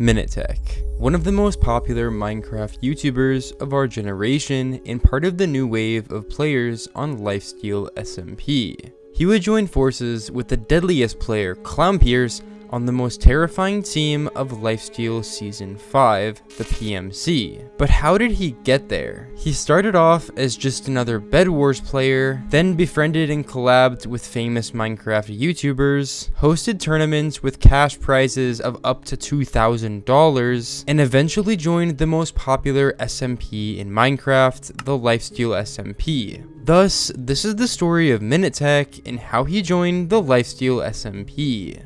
MinuteTech, one of the most popular Minecraft YouTubers of our generation and part of the new wave of players on Lifesteal SMP. He would join forces with the deadliest player, Clownpierce, on the most terrifying team of Lifesteal Season 5, the PMC. But how did he get there? He started off as just another Bed Wars player, then befriended and collabed with famous Minecraft YouTubers, hosted tournaments with cash prizes of up to $2,000, and eventually joined the most popular SMP in Minecraft, the Lifesteal SMP. Thus, this is the story of MinuteTech and how he joined the Lifesteal SMP.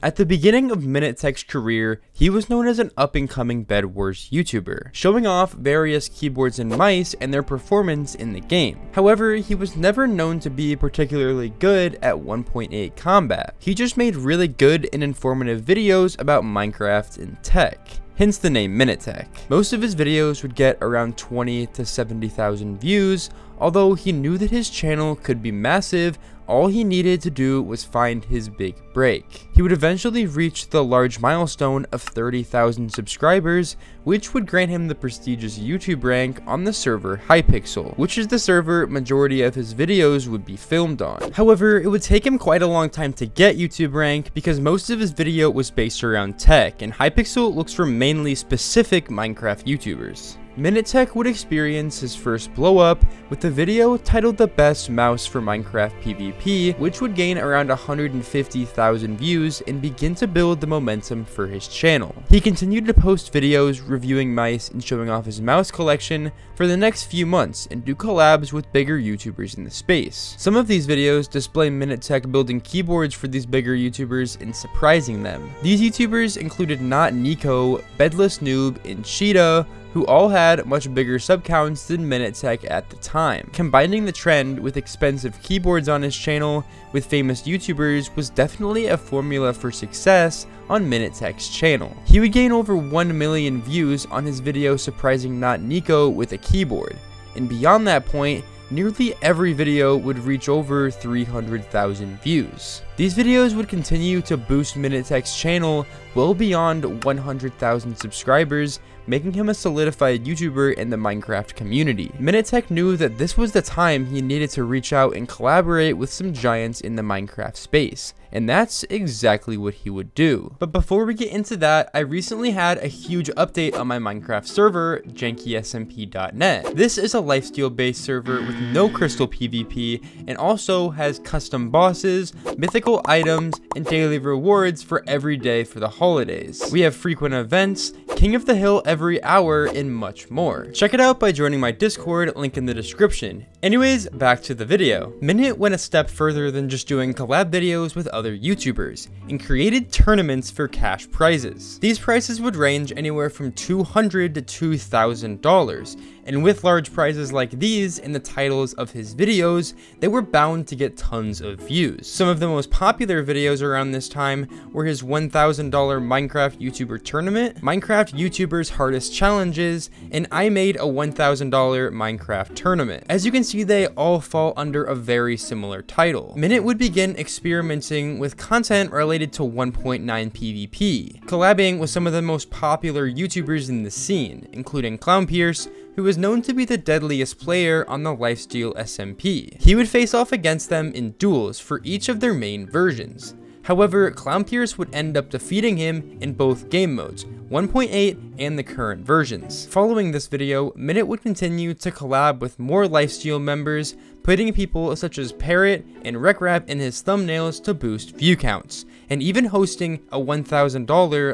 At the beginning of MinuteTech's career, he was known as an up-and-coming Bed Wars YouTuber, showing off various keyboards and mice and their performance in the game. However, he was never known to be particularly good at 1.8 combat. He just made really good and informative videos about Minecraft and tech hence the name MinuteTech. Most of his videos would get around 20 to 70,000 views, although he knew that his channel could be massive all he needed to do was find his big break. He would eventually reach the large milestone of 30,000 subscribers, which would grant him the prestigious YouTube rank on the server Hypixel, which is the server majority of his videos would be filmed on. However, it would take him quite a long time to get YouTube rank because most of his video was based around tech, and Hypixel looks for mainly specific Minecraft YouTubers. MinuteTech would experience his first blow up with a video titled The Best Mouse for Minecraft PvP, which would gain around 150,000 views and begin to build the momentum for his channel. He continued to post videos reviewing mice and showing off his mouse collection for the next few months and do collabs with bigger YouTubers in the space. Some of these videos display MinuteTech building keyboards for these bigger YouTubers and surprising them. These YouTubers included Not Nico, Bedless Noob, and Cheetah, who all had much bigger sub counts than MinuteTech at the time. Combining the trend with expensive keyboards on his channel with famous YouTubers was definitely a formula for success on MinuteTech's channel. He would gain over 1 million views on his video surprising not Nico with a keyboard, and beyond that point, nearly every video would reach over 300,000 views. These videos would continue to boost MinuteTech's channel well beyond 100,000 subscribers, making him a solidified YouTuber in the Minecraft community. MinuteTech knew that this was the time he needed to reach out and collaborate with some giants in the Minecraft space, and that's exactly what he would do. But before we get into that, I recently had a huge update on my Minecraft server, jankesmp.net. This is a lifesteal based server with no crystal PvP and also has custom bosses, mythical items, and daily rewards for every day for the holidays. We have frequent events, King of the Hill every hour, and much more. Check it out by joining my Discord, link in the description. Anyways, back to the video. Minute went a step further than just doing collab videos with other YouTubers, and created tournaments for cash prizes. These prices would range anywhere from 200 to $2,000, and with large prizes like these in the titles of his videos, they were bound to get tons of views. Some of the most popular videos around this time were his $1,000 Minecraft YouTuber tournament, Minecraft YouTubers Hardest Challenges, and I made a $1,000 Minecraft tournament. As you can see, they all fall under a very similar title. Minute would begin experimenting with content related to 1.9 PvP, collabing with some of the most popular YouTubers in the scene, including Clownpierce, who was known to be the deadliest player on the Lifesteal SMP. He would face off against them in duels for each of their main versions. However, Clownpierce would end up defeating him in both game modes, 1.8 and the current versions. Following this video, Minute would continue to collab with more Lifesteal members, putting people such as Parrot and Rekrap in his thumbnails to boost view counts and even hosting a $1,000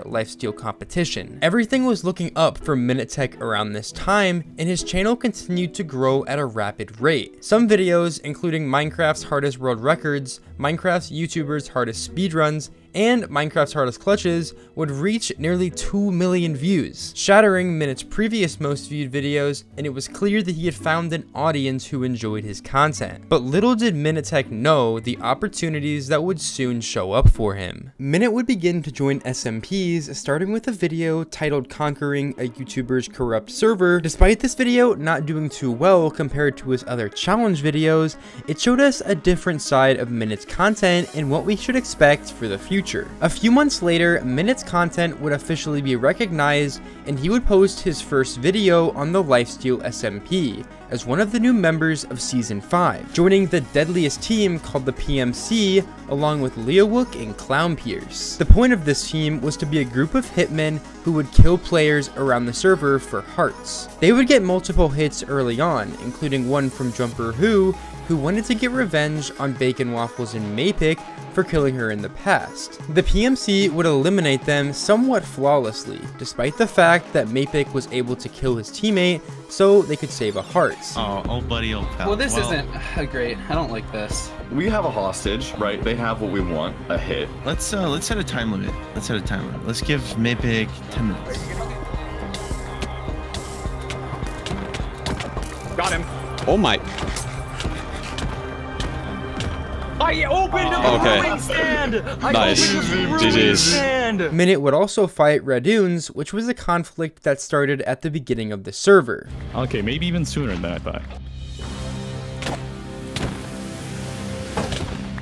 lifesteal competition. Everything was looking up for Minute Tech around this time, and his channel continued to grow at a rapid rate. Some videos, including Minecraft's hardest world records, Minecraft's YouTubers' hardest speedruns, and Minecraft's Hardest Clutches would reach nearly 2 million views, shattering Minute's previous most viewed videos, and it was clear that he had found an audience who enjoyed his content. But little did MinuteTech know the opportunities that would soon show up for him. Minute would begin to join SMPs, starting with a video titled Conquering a YouTuber's Corrupt Server. Despite this video not doing too well compared to his other challenge videos, it showed us a different side of Minute's content and what we should expect for the future future. A few months later, Minute's content would officially be recognized and he would post his first video on the Lifesteal SMP as one of the new members of Season 5, joining the deadliest team called the PMC along with Leowook and Clownpierce. The point of this team was to be a group of hitmen who would kill players around the server for hearts. They would get multiple hits early on, including one from Jumper Who, who wanted to get revenge on Bacon Waffles and Mapicc for killing her in the past. The PMC would eliminate them somewhat flawlessly, despite the fact that Mapicc was able to kill his teammate so they could save a heart. Oh, old buddy, old pal. Well, this isn't uh, great. I don't like this. We have a hostage, right? They have what we want, a hit. Let's uh, let's set a time limit. Let's set a time limit. Let's give Mapicc 10 minutes. Got him. Oh my. I opened the Okay. brewing stand. I Nice. opened the GG's. stand. Minute would also fight Reddoons, which was a conflict that started at the beginning of the server. Okay, maybe even sooner than I thought.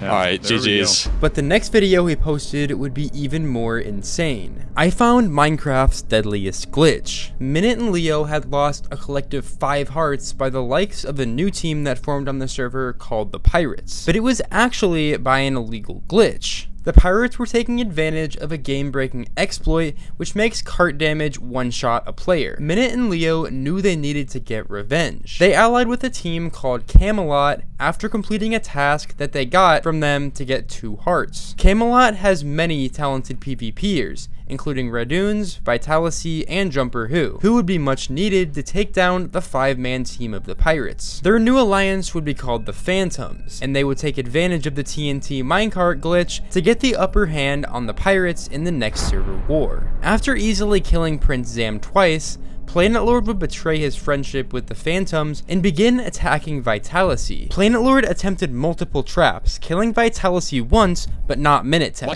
Yeah, Alright, GG's. But the next video he posted would be even more insane. I found Minecraft's deadliest glitch. Minute and Leo had lost a collective 5 hearts by the likes of a new team that formed on the server called the Pirates. But it was actually by an illegal glitch. The pirates were taking advantage of a game-breaking exploit which makes cart damage one-shot a player. Minute and Leo knew they needed to get revenge. They allied with a team called Camelot after completing a task that they got from them to get two hearts. Camelot has many talented PvPers, including Reddoons, Vitalasy, and Jumper Who, who would be much needed to take down the five-man team of the pirates. Their new alliance would be called the Phantoms, and they would take advantage of the TNT minecart glitch to get the upper hand on the pirates in the next server war. After easily killing Prince Zam twice, Planet Lord would betray his friendship with the Phantoms and begin attacking Vitalasy. Planet Lord attempted multiple traps, killing Vitalasy once, but not Minute Tech.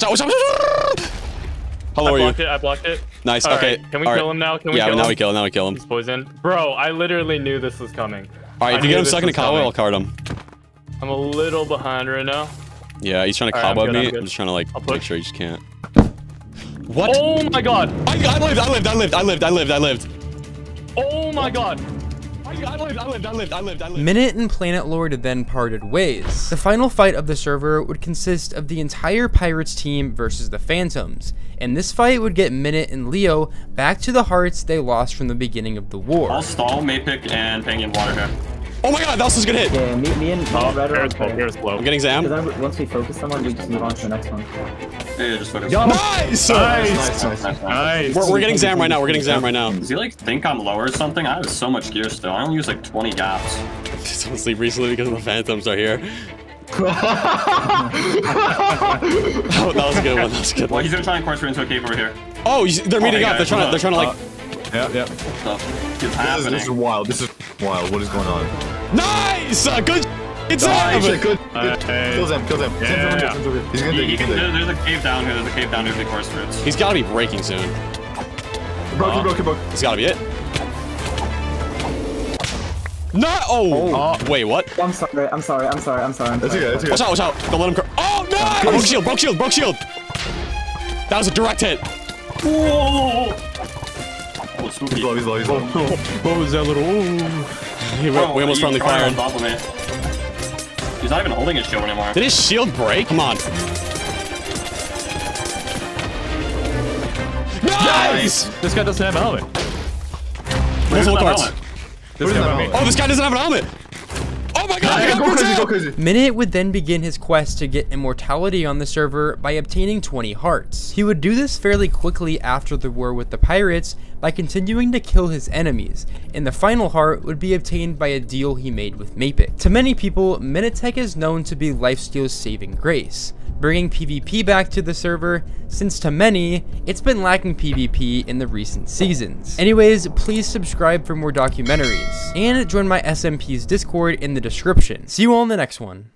Watch out, watch out! How I are you? blocked it. I blocked it. Nice, All okay. right, Can we all kill right. him now? Can we Yeah, kill now him? we kill him, now we kill him. He's poisoned. Bro, I literally knew this was coming. Alright, I if you get him stuck in a cobweb. I'll card him. I'm a little behind right now. Yeah, he's trying to All right, I'm cobweb I'm me. good. I'm just trying to like make sure he just can't. What? Oh my god! I, I lived, I lived, I lived, I lived, I lived, I lived. Oh my god! I, I lived, I lived, I lived, I lived, I lived. Minute and Planet Lord then parted ways. The final fight of the server would consist of the entire Pirates team versus the Phantoms, and this fight would get Minute and Leo back to the hearts they lost from the beginning of the war. I'll stall Mapicc and Penguin Water here. Oh my god, that was a good hit. Yeah, me, me and me Oh, and Red are here's low, okay. here's low. I'm getting Zam. Once we focus someone, we just move on to the next one. Yeah, yeah, just focus. Nice! Nice! Nice, nice. Nice! We're, we're getting Zam right now, we're getting Zam right now. Does he like think I'm low or something? I have so much gear still. I only use like 20 gaps. Someone sleep recently because the Phantoms are here. oh, that was a good one, that was a good Well, one. he's gonna try and course her into a cave over here. Oh, they're meeting Oh, up, they're trying to, they're trying to like... Uh, yeah, yeah. Stuff is This is, happening. this is wild. This is wild. What is going on? Nice! Uh, good It's Zam! Shit, good. Uh, good. hey. Kill them. Kill them. Yeah. Sam's over here, Sam's over here. He's gonna He- dig. he He's gonna dig. there's a cave down here. There's a cave down here if he course roots. He's gotta be breaking soon. Broken, broken, broken. He's gotta be it. No! Oh! Wait, what? I'm sorry, I'm sorry, I'm sorry, I'm sorry. I'm That's sorry. okay. That's okay. Watch out, watch out. Don't let him cr- Oh, no! Broke shield, broke shield, broke shield. That was a direct hit. Whoa! Oh, He's low. He's low. He's low. What was that little? We, oh, we almost he friendly tried fired. on top of me. He's not even holding his shield anymore. Did his shield break? Come on. Nice! This guy doesn't have a helmet. Multiple cards. helmet? This guy Oh, this guy doesn't have an helmet. Oh my god, I got Go crazy. Go crazy. Minute would then begin his quest to get immortality on the server by obtaining 20 hearts. He would do this fairly quickly after the war with the pirates by continuing to kill his enemies, and the final heart would be obtained by a deal he made with Mapicc. To many people, MinuteTech is known to be Lifesteal's saving grace, bringing PvP back to the server, since to many, it's been lacking PvP in the recent seasons. Anyways, please subscribe for more documentaries, and join my SMP's Discord in the description. See you all in the next one.